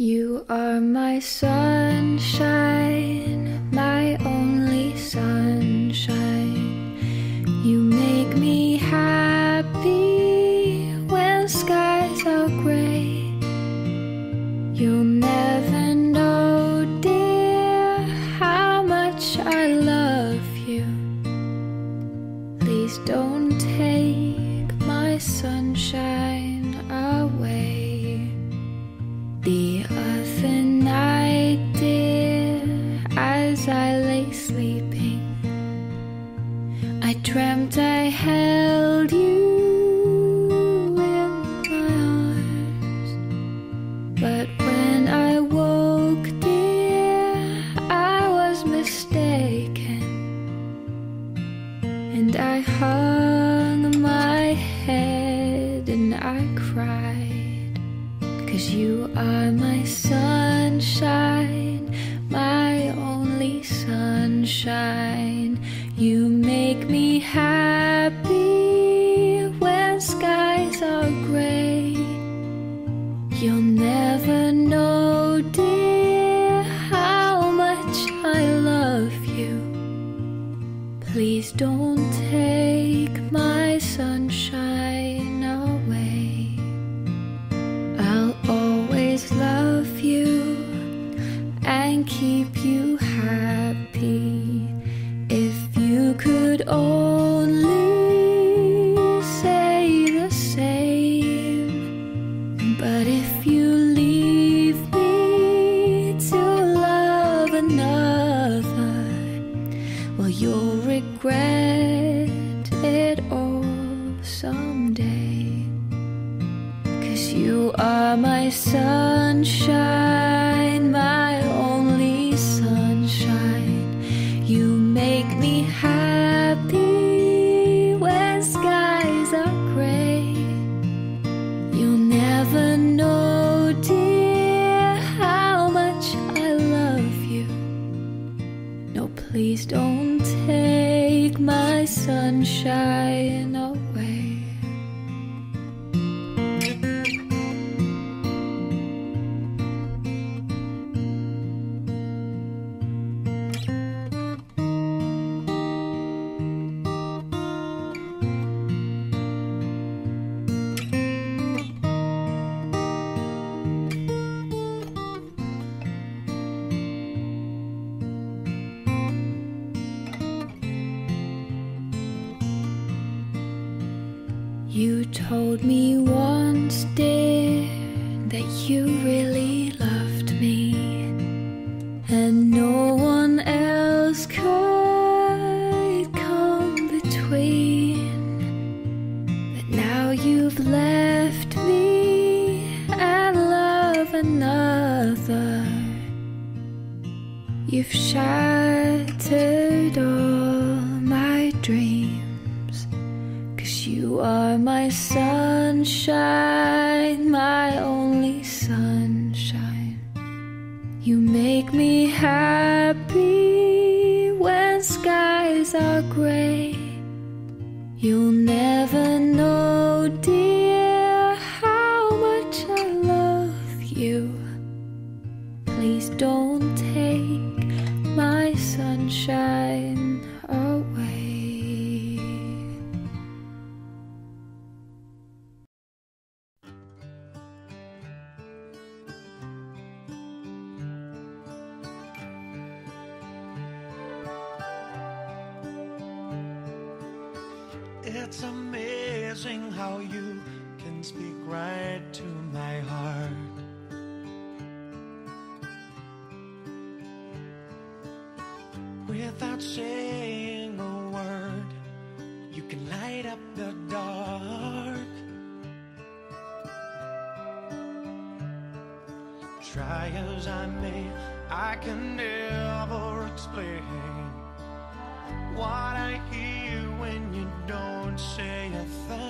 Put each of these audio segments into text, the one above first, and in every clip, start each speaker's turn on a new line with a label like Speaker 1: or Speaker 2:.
Speaker 1: You are my sunshine. You told me once, dear, that you really loved me, and no one else could come between. But now you've left me and love another. You've shied. make me happy when skies are gray. You'll never know, dear.
Speaker 2: without saying a word. You can light up the dark. Try as I may, I can never explain what I hear when you don't say a thing.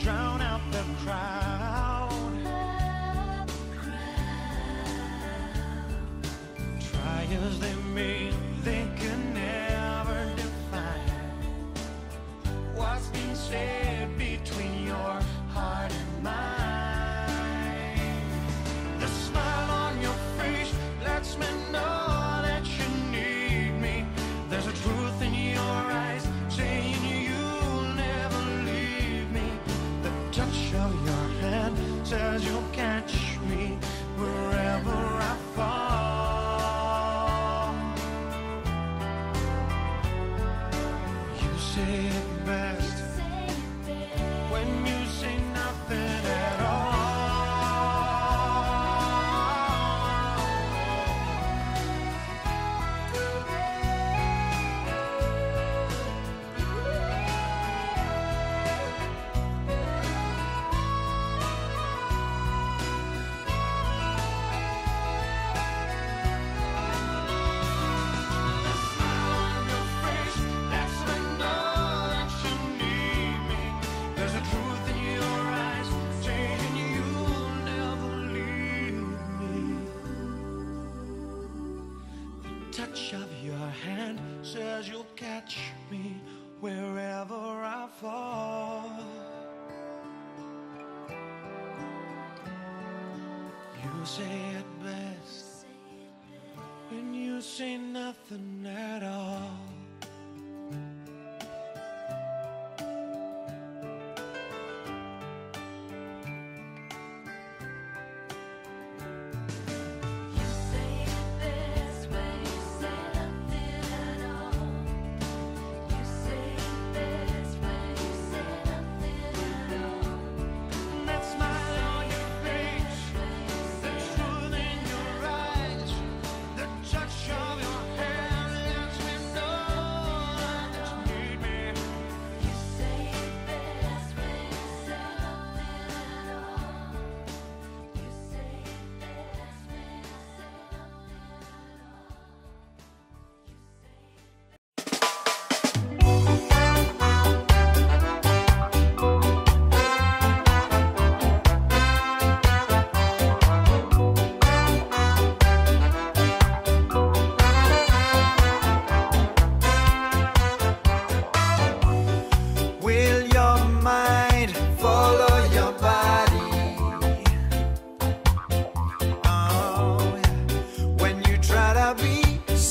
Speaker 2: drown out the cry. It best. says you'll catch me wherever I fall. You say it best when you say nothing at all.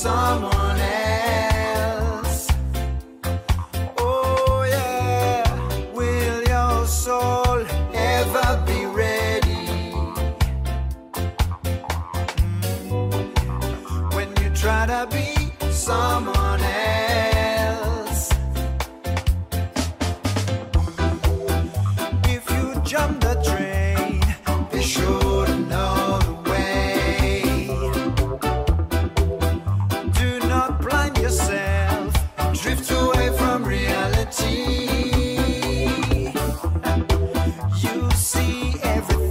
Speaker 3: someone everything.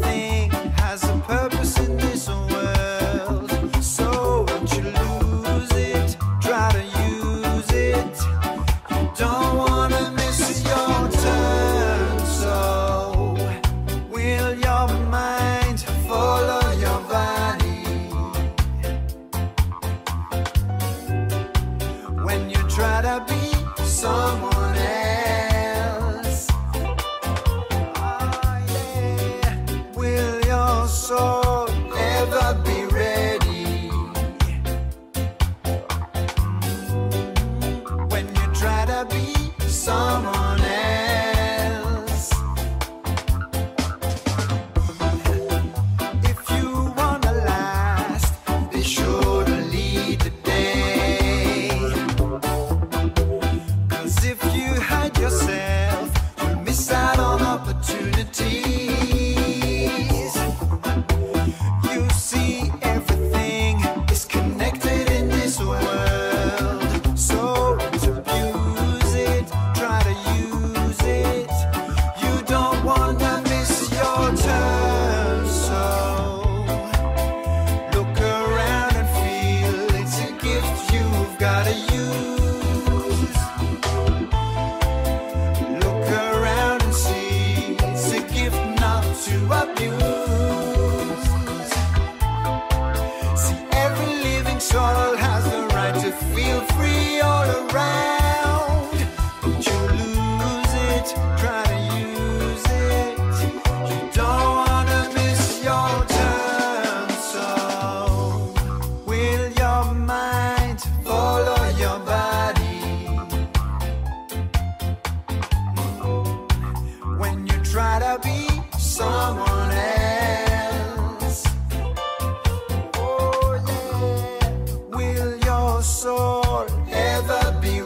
Speaker 3: ever be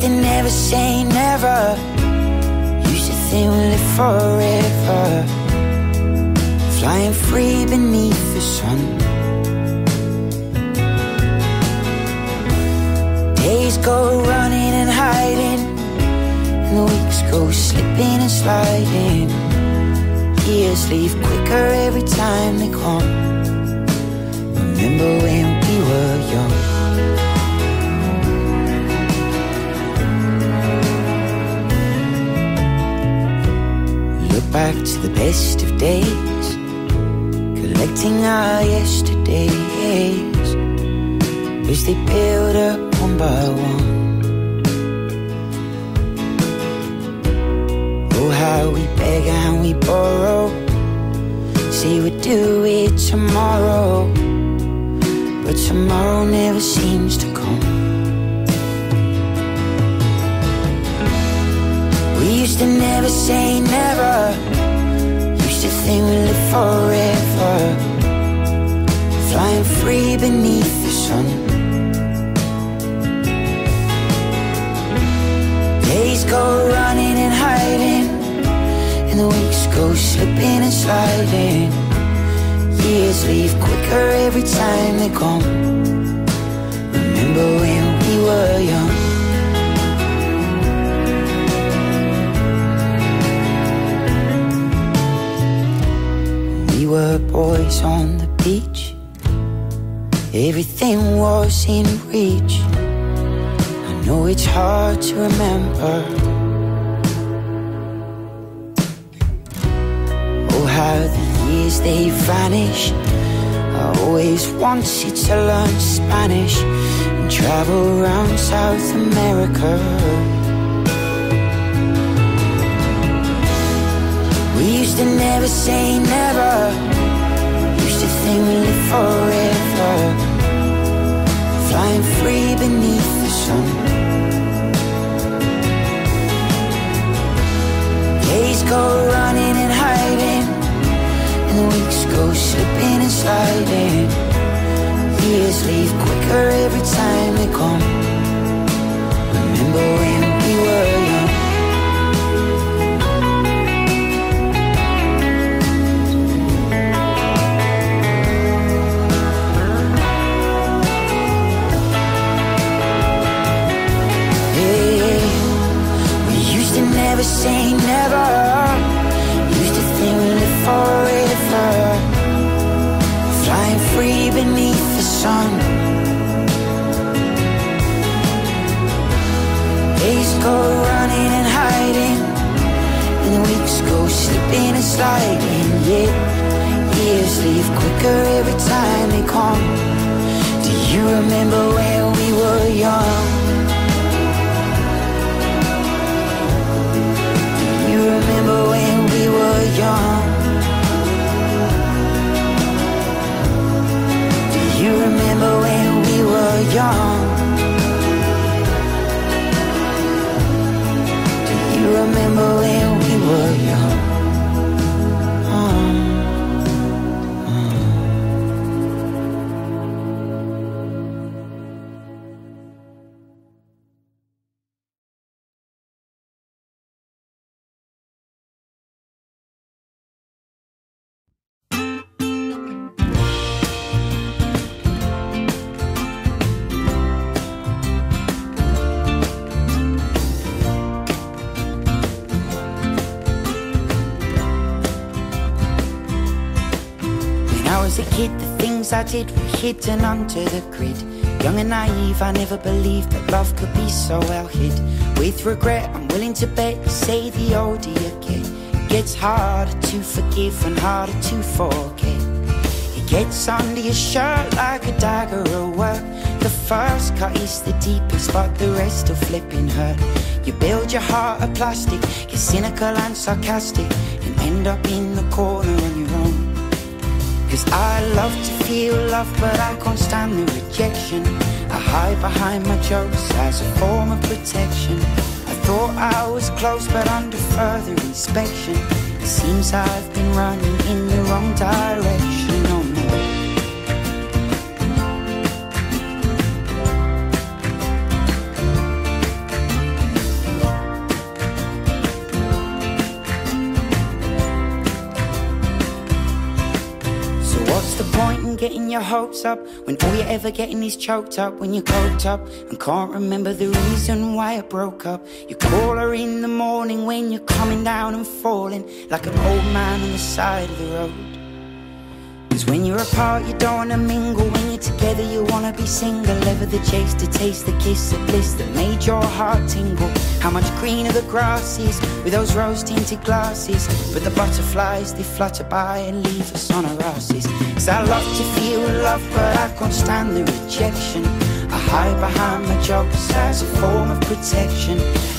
Speaker 3: to
Speaker 4: never say never. Used to think we'll live forever. Flying free beneath the sun. Days go running and hiding, and the weeks go slipping and sliding. Years leave quicker every time they come. Remember when back to the best of days, collecting our yesterdays as they build up one by one. Oh, how we beg and we borrow, say we'd do it tomorrow, but tomorrow never seems to come. To never say never, used to think we'd live forever, flying free beneath the sun. Days go running and hiding, and the weeks go slipping and sliding. Years leave quicker every time they come. Remember when we were young? Were boys on the beach. Everything was in reach. I know it's hard to remember. Oh, how the years they vanish. I always wanted to learn Spanish and travel around South America. To never say never. Used to think we live forever. Flying free beneath the sun. Days go running and hiding, and weeks go slipping and sliding. Years leave quicker every time they come. Remember when we were say never. Used to think we live forever. Flying free beneath the sun. Days go running and hiding, and the weeks go slipping and sliding. Yeah, years leave quicker every time they come. Do you remember when we were young? Remember when we were young? Do you remember when we were young? I did hidden under the grid. Young and naive, I never believed that love could be so well hid. With regret, I'm willing to bet you say the older you get, it gets harder to forgive and harder to forget. It gets under your shirt like a dagger at work. The first cut is the deepest, but the rest will flipping hurt. You build your heart of plastic, get cynical and sarcastic, and end up in the corner on your own. Cause I love to feel love, but I can't stand the rejection. I hide behind my jokes as a form of protection. I thought I was close, but under further inspection, it seems I've been running in the wrong direction. Your hopes up when all you're ever getting is choked up when you're coked up and can't remember the reason why it broke up. You call her in the morning when you're coming down and falling like an old man on the side of the road. When you're apart, you don't wanna mingle. When you're together, you wanna be single. Ever the chase to taste the kiss of bliss that made your heart tingle. How much greener the grass is with those rose tinted glasses. But the butterflies, they flutter by and leave us on our asses. Cause I love to feel love, but I can't stand the rejection. I hide behind my jokes as a form of protection.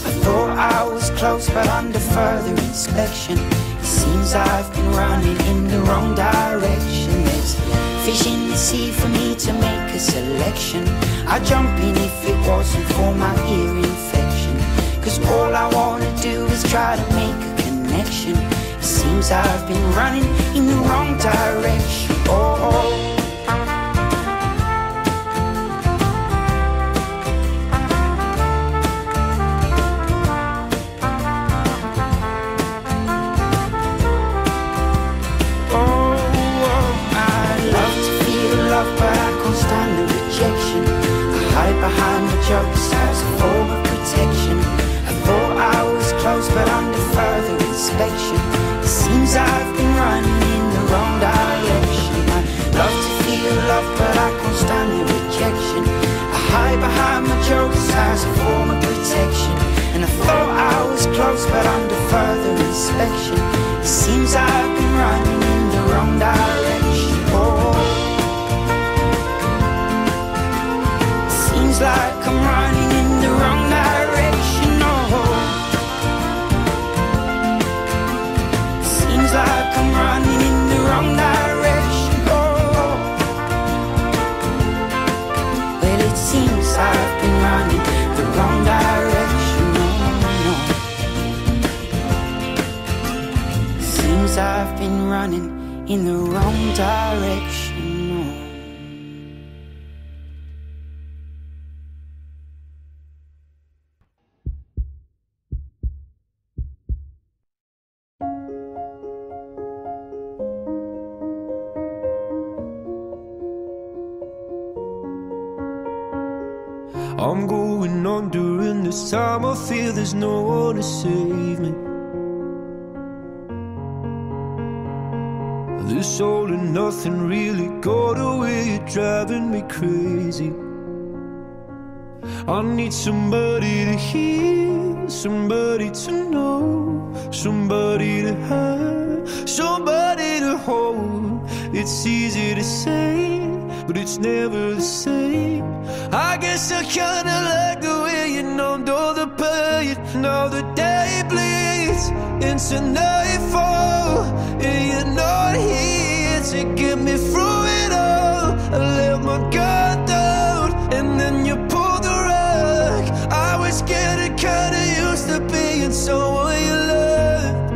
Speaker 4: I thought I was close, but under further inspection. It seems I've been running in the wrong direction. There's fish in the sea for me to make a selection. I'd jump in if it wasn't for my ear infection. Cause all I wanna do is try to make a connection. It seems I've been running in the wrong direction. Oh. Oh, jokes as a form of protection. I thought I was close, but under further inspection, it seems I've been running in the wrong direction. I love to feel love, but I can't stand the rejection. I hide behind my jokes as a form of protection. And I thought I was close, but under further inspection, it seems I've been running in the wrong direction. Oh, seems like I'm running in the wrong direction. Seems like I'm running in the wrong direction. Well, it seems I've been running the wrong direction. No. Seems I've been running in the wrong direction.
Speaker 5: This time. I feel there's no one to save me. This all and nothing really got away, you're driving me crazy. I need somebody to hear, somebody to know, somebody to have, somebody to hold. It's easy to say, but it's never the same. I guess I kinda like the way you all the pain. Now the day bleeds into nightfall, and you're not here to get me through it all. I let my guard down, and then you pulled the rug. I was getting kinda used to being someone you loved.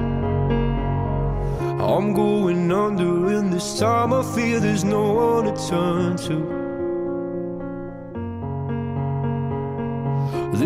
Speaker 5: I'm going under, and this time I feel there's no one to turn to.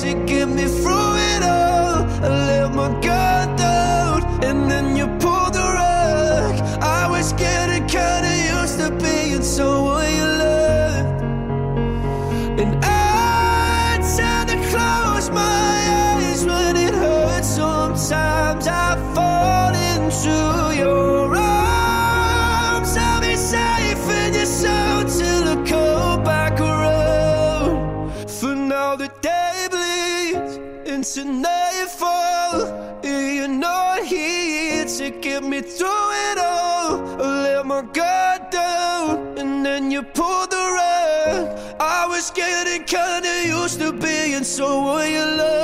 Speaker 5: to get me through it all. I let my guard nightfall. You're not here to get me through it all. I let my guard down, and then you pulled the rug. I was getting kinda used to being someone you love,